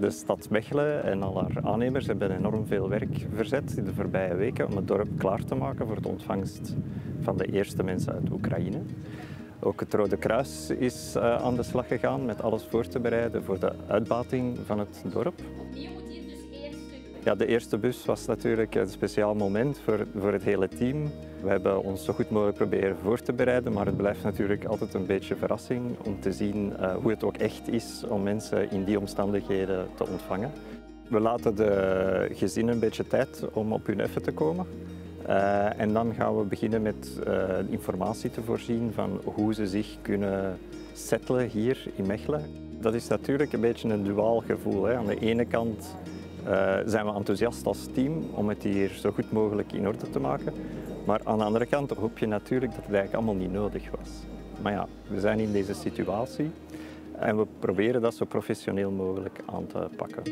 De stad Mechelen en al haar aannemers hebben enorm veel werk verzet in de voorbije weken om het dorp klaar te maken voor de ontvangst van de eerste mensen uit Oekraïne. Ook het Rode Kruis is uh, aan de slag gegaan met alles voor te bereiden voor de uitbating van het dorp. Ja, de eerste bus was natuurlijk een speciaal moment voor, voor het hele team. We hebben ons zo goed mogelijk proberen voor te bereiden, maar het blijft natuurlijk altijd een beetje verrassing om te zien uh, hoe het ook echt is om mensen in die omstandigheden te ontvangen. We laten de gezinnen een beetje tijd om op hun effe te komen. Uh, en dan gaan we beginnen met uh, informatie te voorzien van hoe ze zich kunnen settelen hier in Mechelen. Dat is natuurlijk een beetje een duaal gevoel. Hè. Aan de ene kant zijn we enthousiast als team om het hier zo goed mogelijk in orde te maken. Maar aan de andere kant hoop je natuurlijk dat het eigenlijk allemaal niet nodig was. Maar ja, we zijn in deze situatie en we proberen dat zo professioneel mogelijk aan te pakken.